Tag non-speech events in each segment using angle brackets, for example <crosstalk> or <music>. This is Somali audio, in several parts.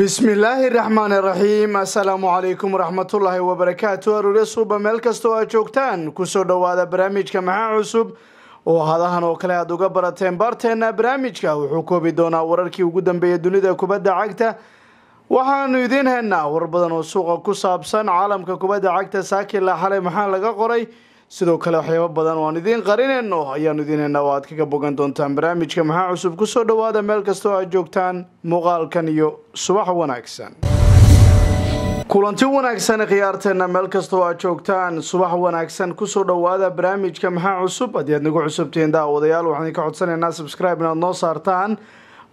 bismillaahi raxmaani raxiim assalaamu calaykum waraxmatullaahi wabarakaatu aruure suuba meel kasta oo aad joogtaan ku soo dhowaada barnaamijka maxaa cusub? Oo hadahan oo kale aada uga barateen baarteena barnaamijka wuxuu koobi doonaa wararkii ugu dambeeyay dunida kubadda cagta. Waxaanu idiin haynaa war badan oo suuqa ku saabsan caalamka kubadda cagta saakila xalay maxaa laga qoray sidoo kale waxyaabo badan oo aan idiin qarinayno ayaanu idiin haynaa aad kaga bogan doontaan barnaamijka. Maxaa cusub ku soo dhowaada meel kasta oo aad joogtaan? Muuqaalkan iyo subax wanaagsan. Kulanti wanaagsan khiyaarteena meel kasta oo aad joogtaan subax wanaagsan ku soo dhowaada barnaamijka. Maxaa cusub? Haddii aad nagu cusubtihiin daawadayaal waxaan idinka codsanaynaa subscribe inaad noo saartaan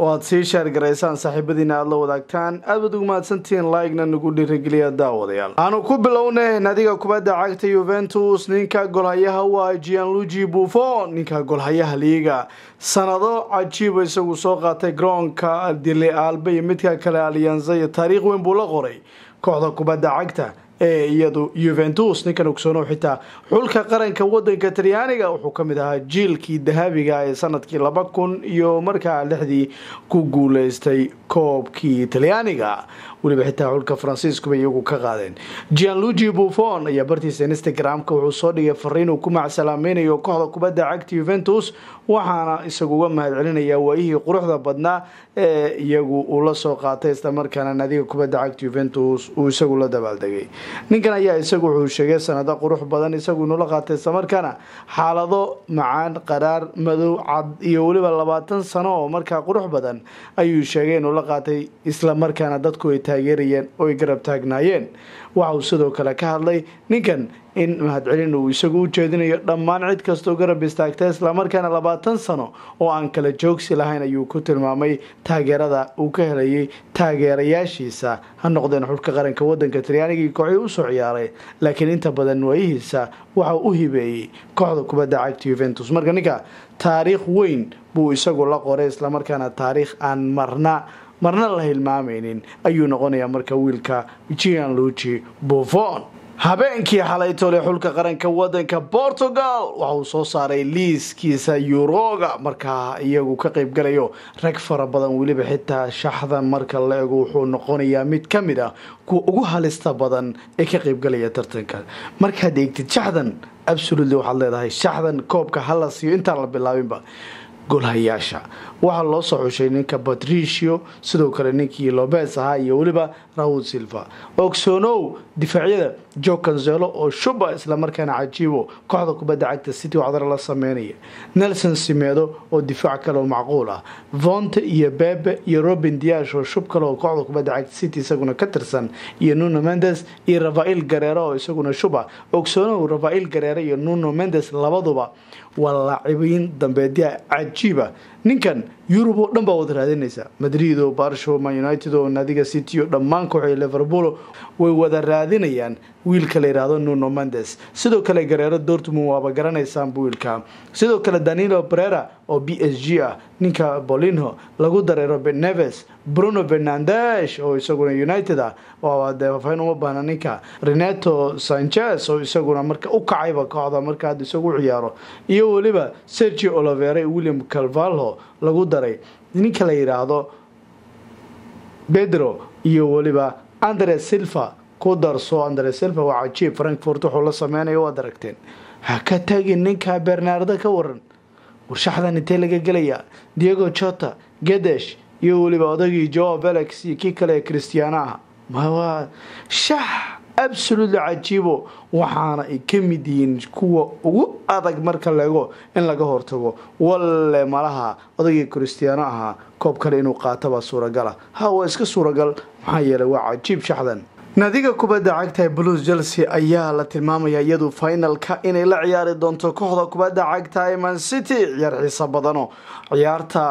oo aada sii sheergaraysaan saaxiibadiina aada la wadaagtaan. Aad baad ugu mahadsantihiin like-na nagu dhiirigeliya daawadayaal. Aanu ku bilownay nadiga kubadda cagta yuventus ninka golhayaha waa gianluigi buffon ninka golhayaha liiga. Sanado cajiiba isagu soo qaatay garoonka dile alba iyo midka kale alianza iyo taariikh weyn buu la qoray kooxda kubadda cagta iyadu yuventus ninkan ogsoonow xitaa. Xulka qaranka wadanka talyaaniga wuxuu ka mid ahaa jiilkii dahabiga ee sannadkii laba kun iyo markaa lixdii ku guuleystay koobkii talyaaniga weliba xitaa xulka faransiiskuba iyagu ka qaadeen. Gianluigi buffon ayaa bartiisa instagram-ka wuxuu soo dhigay fariin uu ku macsalaamaynayo kooxda kubadda cagta yuventus waxaana isagu uga mahad celinayaa waayihii quruxda badnaa ee iyagu uu la soo qaatay islamarkaana nadiga kubadda cagta yuventus uu isagu la dabaaldegay ninkan ayaa isagu wuxuu sheegay sanado qurux badan isagu inula qaatay islamarkaana xaalado macaan qaraar madow cad iyo weliba labaatan sano oo markaa qurux badan ayuu sheegay inuu la qaatay islamarkaana dadku ay taageerayeen oo ay garab taagnaayeen. Waxa uu sidoo kale ka hadlay ninkan in mahadcelin uu isagu u jeedinayo dhammaan cid kastoo garab istaagta islamarkaana labaatan sano oo aan kala joogsi lahayn ayuu ku tilmaamay. Taageerada uu ka helayay taageerayaashiisa ha noqdeen xulka qaranka wadanka talyaaniga iyo kooxii u soo ciyaaray laakiin inta badan waayihiisa waxa u hibeeyey kooxda kubadda cagta yuventus marka ninka taariikh weyn buu isagu la qoray islamarkaana taariikh aan marna marna la hilmaamaynin ayuu noqonayaa marka wiilka gianluigi buffon habeenkii xalay xulka qaranka wadanka portugal. Waxa uu soo saaray liiskiisa yuroga markaa iyagu ka qeybgalayo rag fara badan weliba xitaa shaxdan marka la ego wuxuu noqonayaa mid ka mid ah kuwa ugu halista badan ee ka qeybgalaya tartanka. Markaad eegtid shaxdan absolutely waxaad leedahay shaxdan koobka hala siiyo intaan la bilaabinba golhayaasha waxaa loo soo xushay ninka patricio sidoo kale ninkii lobes ahaa iyo weliba raul silva. Ogsoonow difaacyada jo canzelo oo shuba islamarkaana cajiibo kooxda kubadda cagta city waxdar la sameynaya. Nelson simedo oo difaac kale oo macquul ah. Vonte iyo bebe iyo robin diash oo shub kale oo kooxda kubadda cagta city isaguna ka tirsan. Iyo nuno mendes iyo rafael gareero oo isaguna shuba ogsoonow rafael gareero iyo nuno mendes labaduba waa laacibiin dambeedya cajiiba ninkan yurub oo dhan baa wada raadinaysa. Madrid oo barcelona united oo nadiga city oo dhammaan kooxii liverpool way wada raadinayaan. Wiilka la yidhaahdo nuno mendes. Sidoo kale gareero dortmund waaba garanaysaan wiilka. Sidoo kale danilo brera oo b s g ah. Ninka bolinho lagu dareero neves. Bruno fernandes oo isaguna united ah. Waaba dee fafayn uma baahna ninka. Renato sanchez oo isaguna marka u kacayba kooxda marka isagu ciyaaro. Iyo weliba sergio olivera william lagu daray. Ninka la yidhaahdo pedro iyo weliba andre silva. Ku darso andre silva waa cajiib. Frankfurt wuxuu la sameynayo waad aragteen ha ka tagin ninka bernardo ka waran warshaxdan intee laga gelayaa diego jota gedesh iyo weliba odagii joa felix iyo kii kale ee christiano ah ma shax absolutely cajiibo waxaana ay ka mid yihiin kuwa ugu adag marka laego in laga hortago. Walle malaha odagii christiano ahaa koob kale inuu qaataba suuragala ha waa iska suuragal? Maxaa yeeley waa cajiib shaxdan. Nadiga kubadda cagta ee blues chelsea ayaa la tilmaamaya iyadu finalka inay la ciyaari doonto kooxda kubadda cagta ee man city. Ciyaar xiisa badano. Ciyaarta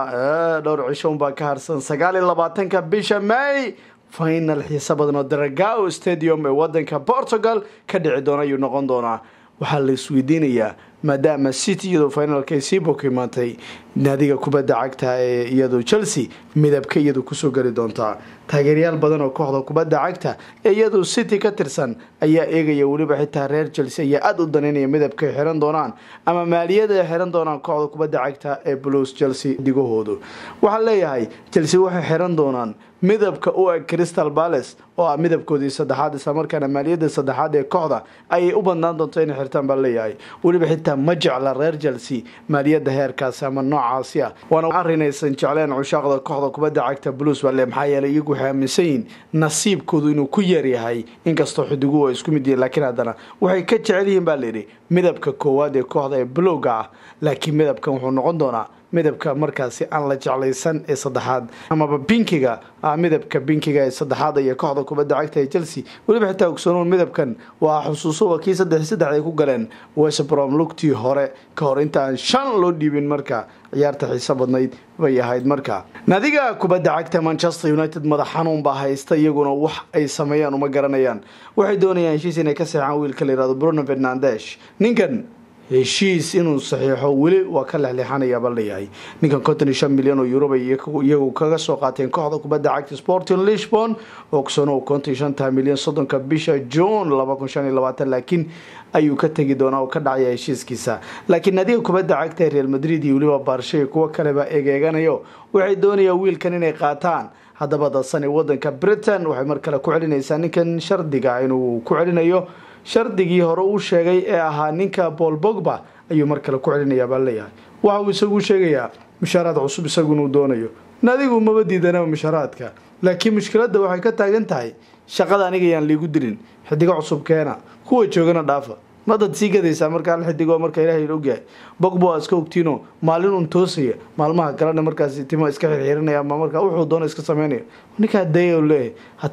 dhowr cisho unbaa ka harsan. Sagaal iyo labaatanka bisha may final xiisa badan oo dragao stadium ee wadanka portugal ka dhici doona ayuu noqon doonaa. Waxaa la isweydiinayaa maadaama city iyadoo finalka ay sii bokimaantay naadiga kubadda cagta ee iyadu chelsea midabka iyadu ku soo geli doontaa taageeryaal badan oo kooxda kubadda cagta ee iyadu city ka tirsan ayaa eegaya weliba xitaa reer chelsea ayaa aada u daneynaya midabka ay xiran doonaan ama maaliyada ay xiran doonaan kooxda kubadda cagta ee blues chelsea digahoodu. Waxaa leeyahay chelsea waxay xiran doonaan midabka u eg crystal palace oo ah midabkoodii saddexaad islamarkaana maaliyada saddexaad ee kooxda ayay u badnaan doonto inay xirtaan baa leeyahay. Weliba xitaa ma jecla reer chelsea maaliyada heerkaasi ama noocaasi ah. Waana arrinaysan jecleen cushaaqda kooxda kubadda cagta blues baa le maxaa yeelay iyagu waxay aaminsan yihiin nasiibkoodu inuu ku yaryahay inkastoo xidiguhu ay isku mid yihiin. Laakiin haddana waxay ka jecel yihiin baa layidhi midabka koowaad ee kooxda ee blowga ah. Laakiin midabkan wuxuu noqon doonaa midabka markaasi aan la jeclaysan ee saddexaad. Amaba binkiga ah midabka binkiga ee saddexaad iyo kooxda kubadda cagta ee chelsea weliba xitaa ogsanoon midabkan waa xusuuso waa kii saddex saddex ay ku galeen westbrom lugtii hore. Ka hor inta aan shan loo dhiibin marka ciyaarta xiiso badnayd bay ahayd marka. Naadiga kubadda cagta manchester united madax xanuun baa haysta iyaguna wax ay sameeyaan uma garanayaan. Waxay doonayaan heshiis inay ka seexaan wiilka la yihahdo bruno fernandes. Ninkan heshiis inuu saxiixo weli waa ka lexleexanaya baa leeyahay ninkan konton iyo shan milyan oo eurobay iyagu kaga soo qaateen kooxda kubadda cagta sporting lisbon. Ogsano konton iyo shanta milyan soddonka bisha june laba kun shan iyo labaatan laakiin ayuu ka tegi doonaa oo ka dhacaya heshiiskiisa. Laakiin naadiga kubadda cagta ee real madrid iyo weliba baarsha iyo kuwo kaleba egeeganayo. Waxay doonayaan wiilkan inay qaataan. Haddaba dadsani wadanka britain waxay mar kale ku celinaysaa ninkan shardiga inuu ku celinayo shardigii hore uu sheegay ee ahaa ninka paul bogba ayuu mar kale ku celinayaa baa leeyahay waxa uu isagu sheegayaa mushaaraad cusub isagu inuu doonayo. Nadigu maba diidanaba mushaaraadka laakiin mushkiladda waxay ka taagan tahay shaqada aniga yaan liigu dirin xidigo cusub keena kuwa joogana dhaafa. Madad sii gadaysaa markaa hal xidigoo marka ilahay ogyahay? Bogba waa iska ogtiino maalin un toosaya maalmaha kalena markaas timo iska xirxiirinaya ama markaa wuxuu doono iska sameynaya. Ninkaa daya leeyahay ha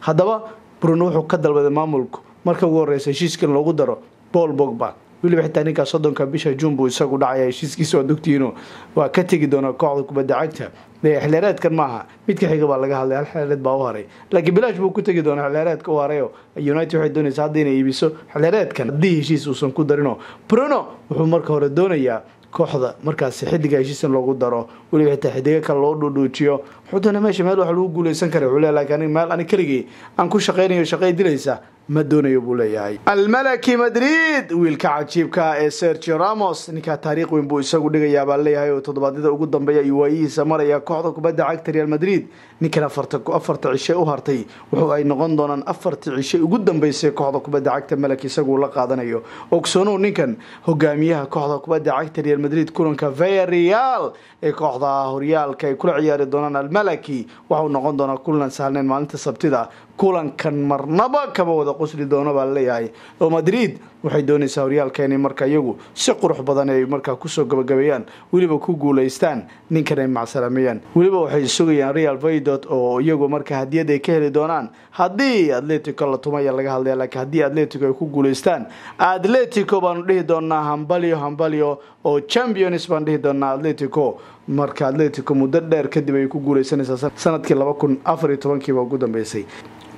haddaba bruno wuxuu ka dalbaday maamulku marka ugu horeysa heshiiskan loogu daro paul bogba weliba xitaa ninkaa soddonka bisha juun buu isagu dhacaya heshiiskiisa waa dogtiino waa ka tegi doonaa kooxda kubadda cagta. Xilheereedkan maaha midka xiga baa laga hadlay hal baa u haray. Laakiin bilaash buu ku tegi doonaa xilheereedka u harayo united waxay doonaysaa hadda inay iibiso xilheereedkan haddii heshiis uusan ku darino bruno wuxuu marka hore doonayaa kooxda. Markaasi xidiga heshiisan loogu daro weliba xitaa xidigo kale loo dhuudhuujiyo doona meesha meel wax lagu guuleysan kara wuxuu leeyahay laakiin meel ani keligii aan ku shaqaynayo shaqay dilaysa ma doonayo buu leeyahay. Almalaki madrid wiilka cajiibka ee sergio ramos ninkaa taariikh weyn buu isagu dhigayaa baa leeyahay oo toddobaadyada ugu dambeeya iyo waayihiisa maraya kooxda kubadda cagta real madrid ninkan afarta cishe u hartay wuxuu ay noqon doonaan afarta cishe ugu dambeysay kooxda kubadda cagta malak isagu la qaadanayo. Ogsoonow ninkan hogaamiyaha kooxda kubadda cagta real madrid kulanka vereal ee kooxda horyaalka ay kula ciyaari doonaan almalaki waxau noqon doonaa kulan sahlneyn maalinta sabtida kulankan marnaba kama wada qosli doono baa la leeyahay oo madrid waxay doonaysaa horyaalka inay marka iyagu si qurux badan ay markaa ku soo gabagabeeyaan weliba ku guulaystaan ninkan ay macsalameeyaan weliba waxay sugayaan real vaydot oo iyagu marka hadiyad ay ka heli doonaan haddii atletico la tumaya laga hadlaya laakiin haddii atletico ay ku guulaystaan atletico baanu dhihi doonaa hambalyo hambalyo oo champions baan dhihi doonaa atletico marka atletico muddo dheer kadib ay ku guuleysanaysaa sannadkii laba kun afar iyo tobankiiba ugu dambeysay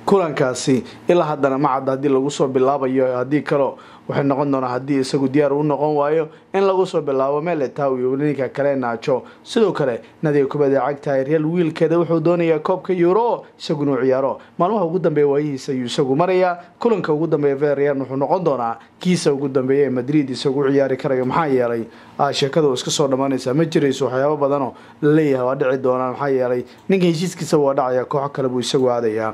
kulankaasi ilaa haddana ma cadda haddii lagu soo bilaabayo haddii kalo waxay noqon doonaa haddii isagu diyaar u noqon waayo in lagu soo bilaabo meletow iyo ninka kale naajo. Sidoo kale nadiga kubadda cagtahay real wiilkeeda wuxuu doonayaa koobka euro isaguna uu ciyaaro. Maalmaha ugu dambeeya waayihiisa ayuu isagu marayaa. Kulanka ugu dambeeya vereal wuxuu noqon doonaa kiisa ugu dambeeya ee madrid isagu u ciyaari karayo. Maxaa yeelay sheekada iska soo dhammaanaysaa ma jirayso waxyaabo badanoo la leeyahay waa dhici doonaan. Maxaa yeelay ninka heshiiskiisa waa dhacaya kooxo kale buu isagu aadayaa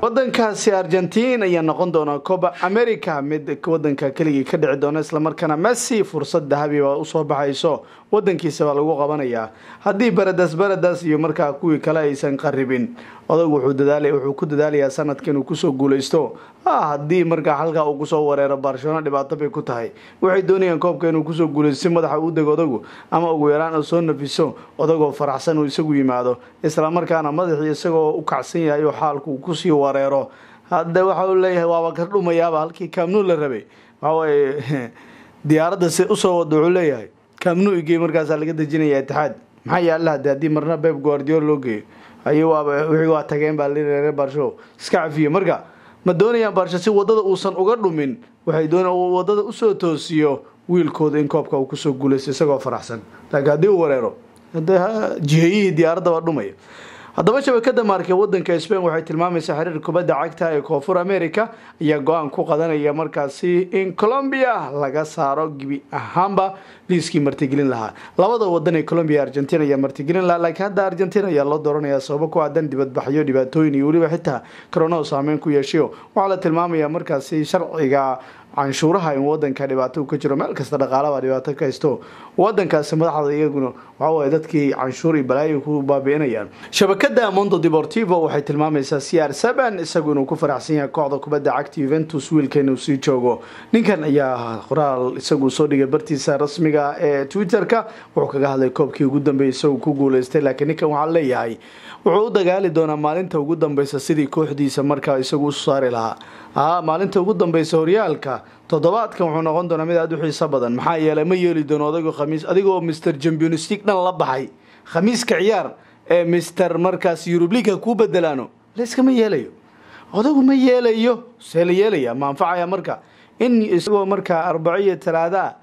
wadankaasi argentiin ayaa noqon doonaa coba america. Mid wadanka keligii ka dhici doona islamarkaana messi fursad dahabi baa u soo baxayso. Wadankiisa baa lagu qabanayaa haddii baradas baradas iyo markaa kuwii kale aysan qaribin odagu wuxuu ku dadaalayaa sanadka inuu ku soo guuleysto haddii markaa halkaa uu ku soo wareero barcelona dhibaato bay ku tahay. Waxay doonayaan koobka inuu ku soo guuleysto madaxa u dego odagu ama ugu yaraan oo soo nafiso odagoo faraxsan uu isagu yimaado. Islamarkaana madaxii isagoo u kacsan yahay oo xaalku ku sii wareero hadda waxa uu leeyahay waaba ka dhumayaaba halkii kaamnuu la rabay. Waxawaaye <laughs> diyaaradda si u soo wada wuxuu leeyahay kaamnuu igey markaasaa laga dejinaya itixaad. Maxaa yaalla hade marna beb guardiol loo geeyo ay waaba wixii waa tageen baa lireere barsho iska cafiye marka ma doonayaan barsho si waddada uusan uga dhumin? Waxay waddada u soo toosiyo wiilkooda in koobka uu ku soo guuleysto isagoo faraxsan. Laakiin haddii uu wareero de jiheyihii diyaaradda baa dhumaya haddaba shabakada maarkee wadanka spain waxay tilmaamaysaa xiriir kubadda cagta ee koonfur america ayaa go'aan ku qadanaya markaasi in colombia laga saaro gebi ahaanba liiskii martigelin lahaa. Labada wadan ee colombia argentina ayaa martigelin lahaa laakiin hadda argentina ayaa loo dooranayaa sababo ku aadan dibadbaxyo dhibaatooyin iyo weliba xitaa corona saameyn ku yeeshayo. Waxaa la tilmaamayaa markaasi sharciga canshuuraha in wadanka dhibaato ka jiro. Meel kasta dhaqaalaba dhibaato ka haysto wadankaasi madaxda iyaguna waxaway dadkii canshuur iyo balaayo ku baabi'inayaan. Shabakada mondo deportivo waxay tilmaamaysaa c r seven isagu inuu ku faraxsan yahay kooxda kubadda cagta juventus wiilka inuu sii joogo. Ninkan ayaa qoraal isagu soo dhigay bartiisa rasmiga ee twitter-ka wuxuu kaga hadlay koobkii ugu dambeeyay isagu ku guuleystay laakiin ninkan waxaa leeyahay wuxuu u dagaali doonaa maalinta ugu dambeysa sidii kooxdiisa markaa isagu u saari lahaa. A maalinta ugu dambeysa horyaalka toddobaadkan wuxuu noqon doonaa mid aada u xiiso badan. Maxaa yeelay ma yeeli doono odaygo khamiis adigoo mister champions dhan la baxay. Khamiiska ciyaar ee mister markaas yurub leaga kuu layskama yeelayo? Odagu ma yeelayo? See la yeelaya ma marka. In isagoo markaa arbaciyo talaada ee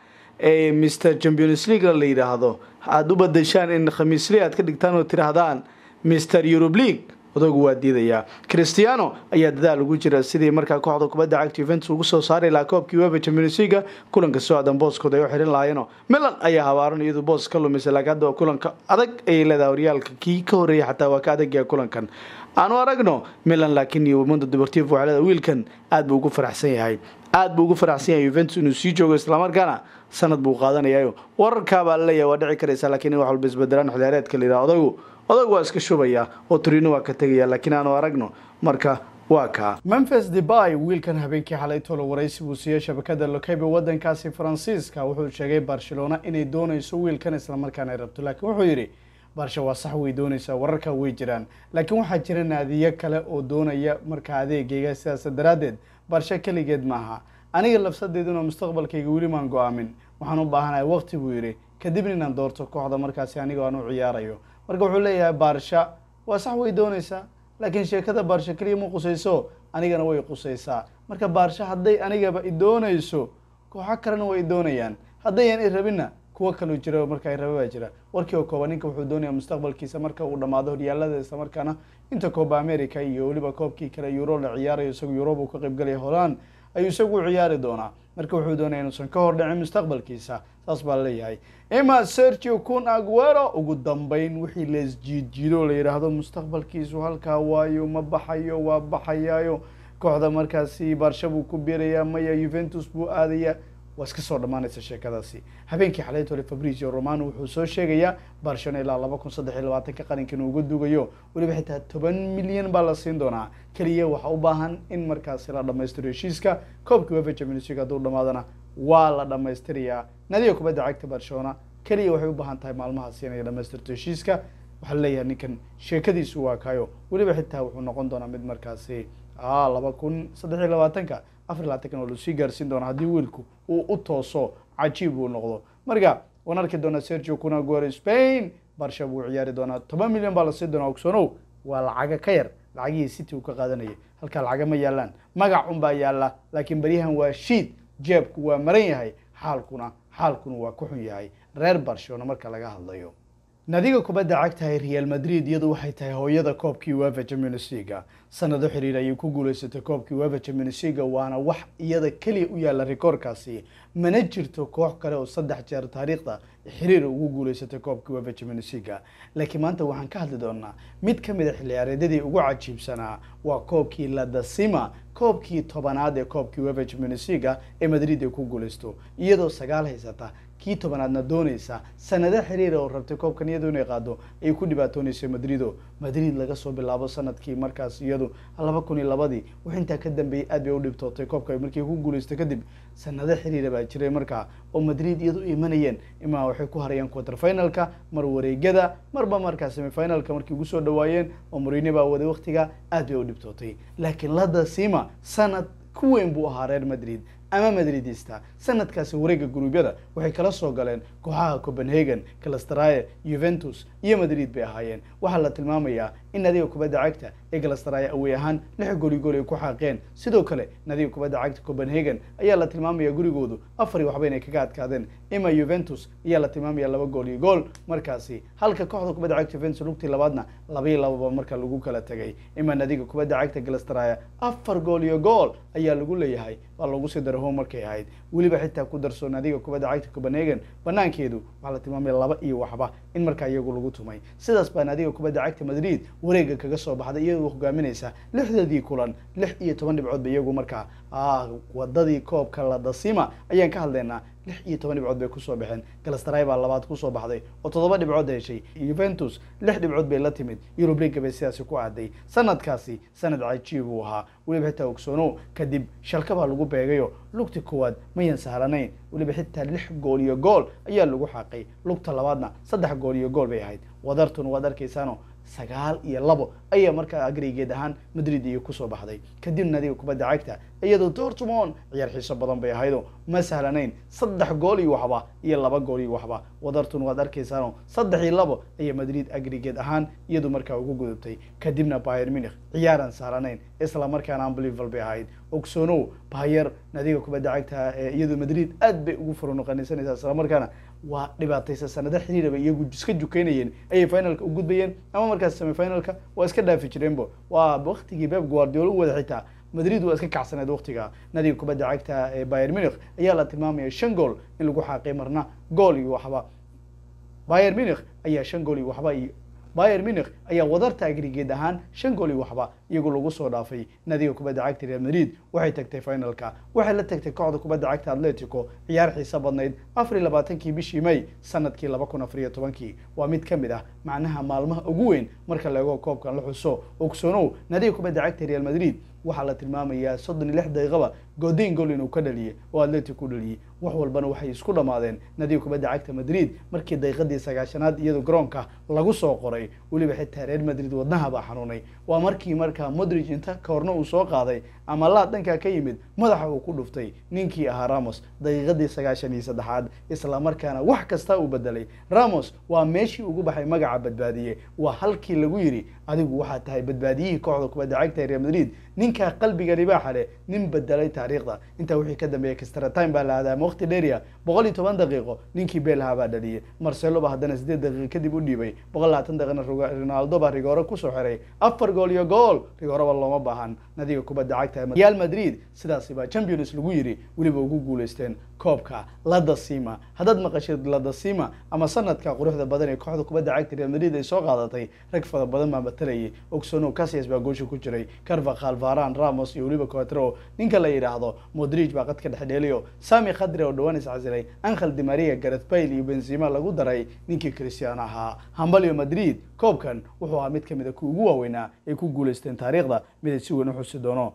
mister champions league la yidhaahdo. Aada u badashaan in khamiisle aad ka dhigtaan oo tiraahdaan mister eurub league odagu waa diidayaa christiano ayaa dadaal ugu jira sidii markaa kooxda kubadda cagta juventus ugu soo saari lahaa koobkii weba champions leaga kulanka soo aadan booskooda ay u xirin lahaayeenoo. Milan ayaa habaaran iyadu boos ka lumisay laakiin hadda kulanka adag ayay leedahay horyaalka kii ka horreeyay xataa waa ka adagyaa kulankan. Aanu aragno milan laakiin iyo mondo deportivo waxay leedahay wiilkan aad buu ugu faraxsan yahay. Aad buu ugu faraxsan yahay juventus inuu sii joogo islamarkaana sanad buu qaadanayayo. Wararkaabaa la leeyahay waa dhici karaysa laakiin in wax walba isbedelaan xiliyaareedka la yidhaha odagu odag waa iska shubaya oo turino waa ka tegaya laakiin aanu aragno marka waa kaa memphis debay wiilkan habeenkii xalay tolo waraysi buu siiyey shabakada lokebe wadankaasi faransiiska wuxuu sheegay barcelona inay doonayso wiilkan islamarkaana ay rabto. Laakiin wuxuu yidhi barsha waa sax way doonaysaa wararka way jiraan. Laakiin waxaa jira naadiyo kale oo doonaya markaa adeegayga sidaas daraaddeed barsha keligeed maaha aniga lafsadeeduna mustaqbalkayga weli maan go'aamin. Waxaan u baahanahay waqti buu yidhi kadibna inaan doorto kooxda markaasi anigoo aan u ciyaarayo marka wuxuu leeyahay baarsha waa sax way doonaysaa laakiin sheekada baarsha keliya ma qusayso anigana way qusaysaa. Marka baarsha hadday anigaba i doonayso kooxo kalena way doonayaan. Haddayan i rabinna kuwo kaloo jira marka raba baa jira. Warkii oo kooba ninka wuxuu doonaya mustaqbalkiisa marka uu dhamaado horyaalada islamarkaana inta kooba america iyo weliba koobkii kale euro la ciyaarayo isagu yurob uu ka qaybgalaya holand ayuu isagu u ciyaari doonaa marka wuxuu doonaya inuusan ka hor dhicin mustaqbalkiisa saas baa leeyahay. Ima sergio kun aguero ugu dambeyn wixii laisjiidjiido la yidhaahdo mustaqbalkiisu halkaa waayo ma baxayo waa baxayaayo. Kooxda markaasi baarsha buu ku biirayaa maya juventus buu aadaya waa iska soo dhammaanaysa sheekadaasi. Habeenkii xalaytole fabrizio romano wuxuu soo sheegayaa barcelona ilaa laba kun saddex iyo labaatanka qaranka inuu uga dugayo. Weliba xitaa toban milyan baa la siin doonaa. Keliya waxaa u baahan in markaasi la dhamaystiro heshiiska. Koobkii wefa champions league hadduu dhamaadana waa la dhamaystirayaa nadiga kubadda cagta barcelona keliya waxay u baahan tahay maalmahaasi inay dhamaystirto heshiiska. Waxaa leeyahay ninkan sheekadiisu waa kayo. Weliba xitaa wuxuu noqon doonaa mid markaasi laba kun saddex iyo labaatanka afar iyo labaatankan oo la sii gaarsiin doona haddii wiilku uu u tooso cajiib uu noqdo. Marka waan arki doonaa sergio kunaguero spain. Barsha buu ciyaari doonaa. Toban milyan baa la sii doonaa ogsonow waa lacaga ka yar. Lacagihii city uu ka qaadanayay. Halkaa lacaga ma yaalaan magac unbaa yaalla laakiin baryahan waa shiid. Jeebku waa maran yahay. Xaalkuna xaalkuna waa ku xun yahay. Reer barcelona marka laga hadlayo nadiga kubadda cagtahay real madrid iyadu waxay tahay hooyada koobkii uefa champions leaga sanado xiriir ayay ku guuleysatay koobkii uefa champions leaga waana wax iyada keliya u yaalla rikoorkaasi. Mana jirto koox kale oo saddex jeer taariikhda xiriir ugu guuleysatay koobkii uefa champions leaga laakiin maanta waxaan ka hadli doonaa mid ka mid a xilliyaareedyadii ugu cajiibsanaa waa koobkii ladasima koobkii tobanaad ee koobkii uefa champions leaga ee madrid ay ku guuleysto iyadoo sagaal haysata kii tobanaadna doonaysa sanado xiriir oo rabtay koobkan iyadu inay qaado ayay ku dhibaatooneysay madrido madrid laga soo bilaabo sannadkii markaas iyadu laba kun iyo labadii. Wix intaa ka dambeeyey aad bay u dhibtootay koobka. Markii ku guuleystay kadib sanado xiriira baa jiray markaa oo madrid iyadu imanayeen. Imaa waxay ku harayeen quarter finalka mar wareegada marba markaa semifinalka markii ugu soo dhawaayeen oo murine baa waday waqtiga aad bay u dhibtootay. Laakiin lada sima sanad ku weyn buu ahaa reer madrid ama madridista sanadkaasi wareegga guruubyada waxay kala soo galeen kooxaha copenhagen galastaraye juventus iyo madrid bay ahaayeen. Waxaa la tilmaamayaa in nadiga kubadda cagta ee galastaraye awey ahaan lix gooli gool ay ku xaaqeen. Sidoo kale nadiga kubadda cagta copenhagen ayaa la tilmaamaya gurigoodu afar iyo waxba inay kaga adkaadeen. Ima juventus ayaa la tilmaamaya laba gool iyo gool. Markaasi halka kooxda kubadda cagta juventus lugtii labaadna laba iyo lababa marka lagu kala tegay ima nadiga kubadda cagta galastaraye afar gool iyo gool ayaa lagu leeyahay. Waa lagu sii daro home markay ahayd. Weliba xitaa ku darso nadiga kubadda cagta copenhagen banaankeedu waxaa la tilmaamaya laba iyo waxba in markaa iyagu lagu tumay. Sidaas baa nadiga kubadda cagta madrid wareegga kaga soo baxday iyadoo hogaaminaysa lixdadii kulan lix iyo toban dhibcood ba iyagu markaa wadadii koobka ladasima ayaan ka hadlaynaa lix iyo toban dhibcood bay ku soo baxeen. Galastray baa labaad ku soo baxday oo toddoba dhibcood heshay juventus lix dhibcood bay la timid. Eurub leaga bay sidaasi ku aaday. Sanadkaasi sanad cajiib uu ahaa. Weliba xitaa ogsoono kadib shalka baa lagu beegayo lugta koowaad mayan sahlanayn weliba xitaa lix gool iyo gool ayaa lagu xaaqay. Lugta labaadna saddex gool iyo gool bay ahayd. Wadartuna waad arkaysaano sagaal iyo labo ayaa markaa agrigeed ahaan madrid iyo ku soo baxday. Kadib nadiga kubadda cagta iyadoo dortmond ciyaar xiiso badan bay ahaydo ma sahlanayn saddex gool iyo waxba iyo laba gool iyo waxba. Wadartun waad arkaysaano saddex iyo labo ayaa madrid agrigeed ahaan iyadu markaa ugu gudubtay. Kadibna bayer munich ciyaaran sahlanayn isla markaana unbelievable bay ahayd. Ogsoonow bayer nadiga kubadda cagta iyadu madrid aad bay ugu furunuqanisanaysaa isla markaana waa dhibaataysa sanado xiriiraba iyagu iska jukeynayeen ayay finalka u gudbayeen. Ama markaas semifinalka waa iska dhaafi jireenbo waa waktigii beb guardiola u wada xitaa madrid waa iska kacsaneed waktiga nadiga kubadda cagta ee bayer munich ayaa la tilmaamaya shan gool in lagu xaaqay marna. Gool iyo waxba. Bayer munich ayaa shan gool iyo waxba iyo bayer munich ayaa wadarta agrigeed ahaan shan gool iyo waxba iyagoo lagu soo dhaafay. Nadiga kubadda cagta real madrid waxay tagtay finalka waxay la tagtay kooxda kubadda cagta atletico ciyaar xiiso badnayd afar iyo labaatankii bishii may sannadkii laba kun afar iyo tobankii. Waa mid ka mid ah macnaha maalmaha ugu weyn marka la eego koobkan la xuso. Ogsoonow nadiga kubadda cagta real madrid waxaa la tilmaamayaa soddon iyo lix daqiiqaba godin gol inuu ka dhaliyey oo atletico u dhaliyey wax walbana waxay isku dhammaadeen nadiga kubadda cagta madrid markii daqiiqadii sagaashanaad iyadoo garoonka lagu soo qoray. Weliba xitaa reer madrid wadnaha baa xanuunay. Waa markii markaa modrig inta koorno uu soo qaaday ama laa dhankaa ka yimid madaxa uu ku dhuftay ninkii ahaa ramos daqiiqadii sagaashan iyo saddexaad. Isla markaana wax kasta uu bedelay ramos waa meeshii ugu baxay magaca badbaadiye waa halkii lagu yidhi adigu waxaa tahay badbaadiyihii kooxda kubadda cagta real madrid. Ninkaa qalbiga ribaaxa leh nin bedelay taariikhda. Intaa wixii ka dambeeyay kastratime baa la aadaama waqti dheeriya boqol iyo toban daqiiqo ninkii belha baa dhaliyey marcelo ba haddana sideed daqiiqo kadib u dhiibay? Boqol labaatan daqiiqna ronaldo baa rigoore ku soo xiray afar gool iyo gool rigooreba looma baahan. Nadiga kubadda cagta real madrid sidaasi baa champions lagu yidhi weliba ugu guuleysteen koobka ladasima haddaad maqashid ladasima ama sanadka quruxda badan ee kooxda kubadda cagta real madrid ay soo qaadatay rag fara badan baa matalayay ogsono casias baa goosha ku jiray. Carvaqal varan ramos iyo weliba coatro ninka la yidhaahdo modrig baa qadka dhexdheeliyo sami khadre oo dhawaan iscasilay angel di maria gareth bale iyo benzima lagu daray ninkii christian ahaa hambalyo madrid koobkan wuxuu ahaa mid ka mid a ku ugu waaweynaa ay ku guuleysteen taariikhda mid ay si weyn u xusi doono